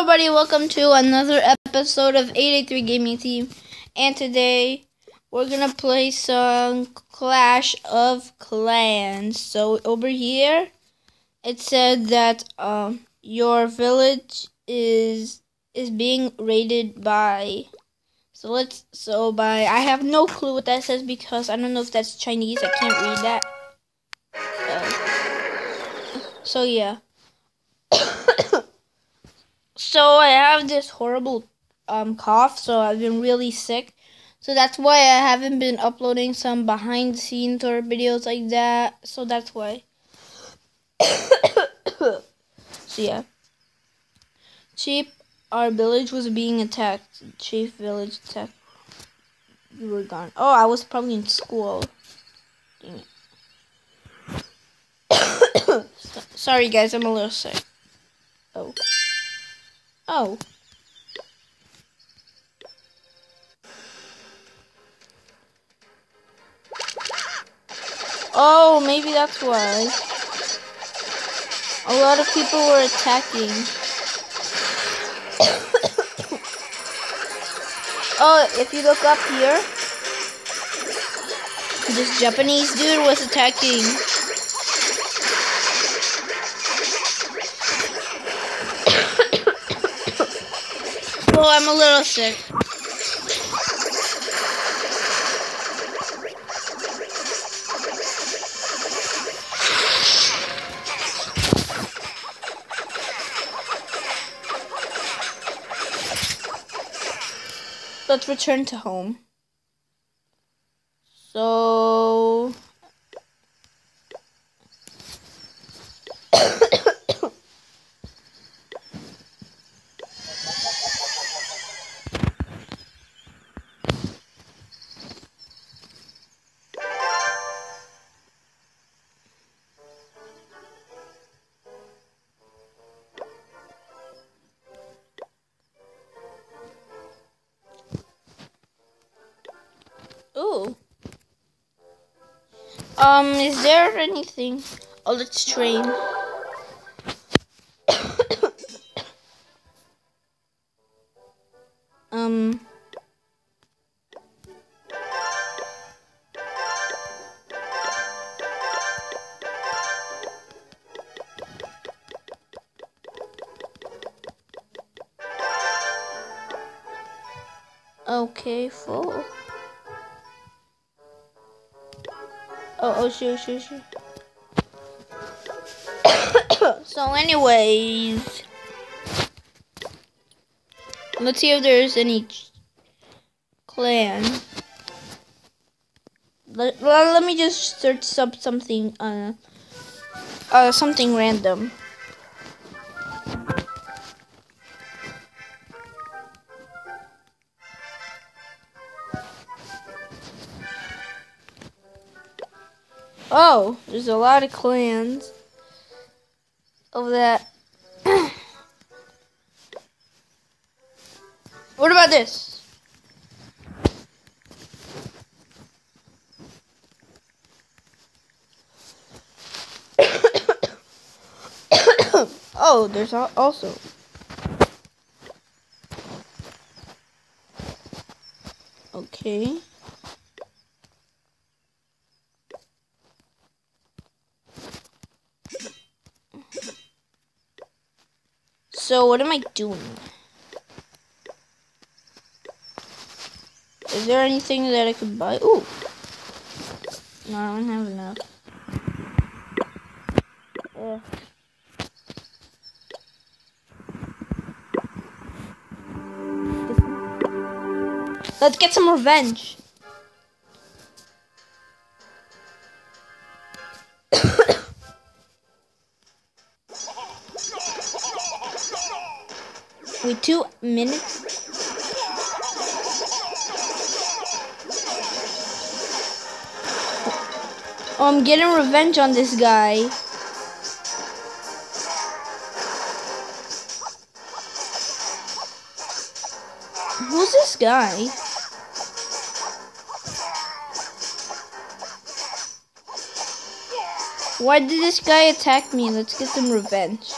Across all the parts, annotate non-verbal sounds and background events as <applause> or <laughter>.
everybody, welcome to another episode of 883 Gaming Team. And today we're gonna play some Clash of Clans. So over here it said that um your village is is being raided by so let's so by I have no clue what that says because I don't know if that's Chinese. I can't read that. Uh, so yeah. So I have this horrible um, cough, so I've been really sick. So that's why I haven't been uploading some behind the scenes or videos like that. So that's why. <coughs> so yeah. Chief, our village was being attacked. Chief village attacked. You were gone. Oh, I was probably in school. Dang it. <coughs> Sorry guys, I'm a little sick. Oh. Oh. Oh, maybe that's why. A lot of people were attacking. <coughs> oh, if you look up here, this Japanese dude was attacking. Oh, I'm a little sick. let's return to home. So Um, is there anything? Oh, let's train. <coughs> um. Okay, full. Oh, oh, sure, sure, sure. so, anyways, let's see if there's any clan. Let, well, let me just search up something, uh, uh, something random. Oh, there's a lot of clans of that. <coughs> what about this? <coughs> oh, there's also. Okay. So what am I doing? Is there anything that I could buy? Ooh. No, I don't have enough. Ugh. Let's get some revenge. Wait, two minutes? Oh, I'm getting revenge on this guy. Who's this guy? Why did this guy attack me? Let's get some revenge.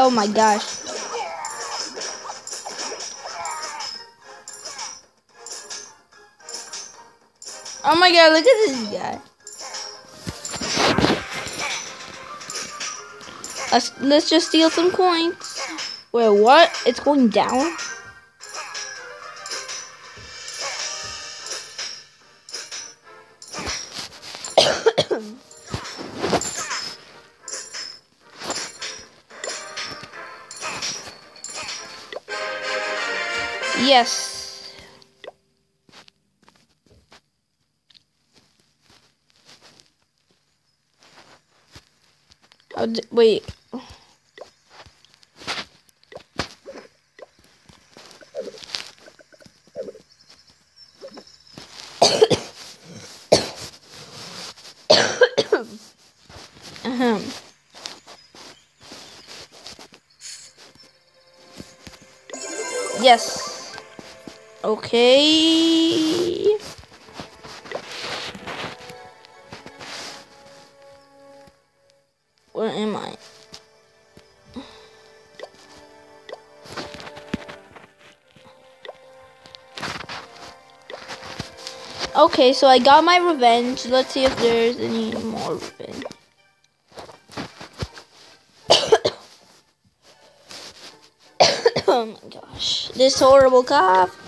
Oh my gosh. Oh my god, look at this guy. Let's, let's just steal some coins. Wait, what? It's going down? Yes. Oh, d wait. <coughs> Yes. Okay. Where am I? Okay, so I got my revenge. Let's see if there's any more revenge. <coughs> oh my gosh. This horrible cough.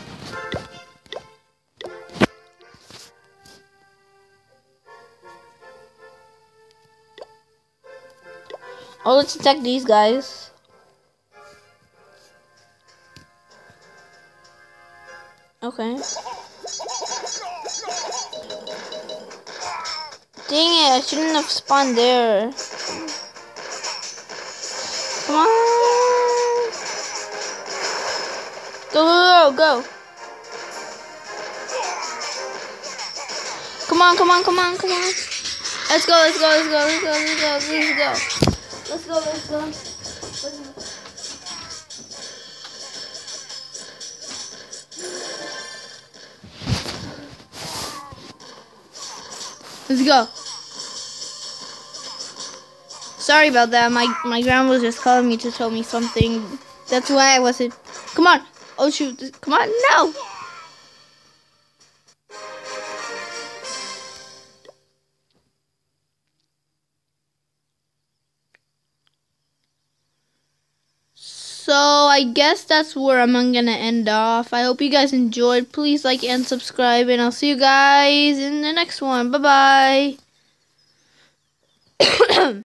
Oh, let's attack these guys. Okay. Dang it, I shouldn't have spawned there. Come on. Go, go, go, go. Come on, come on, come on, come on. Let's go, let's go, let's go, let's go, let's go, let's go. Let's go, let's go. Let's go. Let's go. Sorry about that. My my grandma was just calling me to tell me something. That's why I wasn't. Come on. Oh shoot. Come on. No. So I guess that's where I'm gonna end off. I hope you guys enjoyed. Please like and subscribe, and I'll see you guys in the next one. Bye bye. <coughs> <coughs>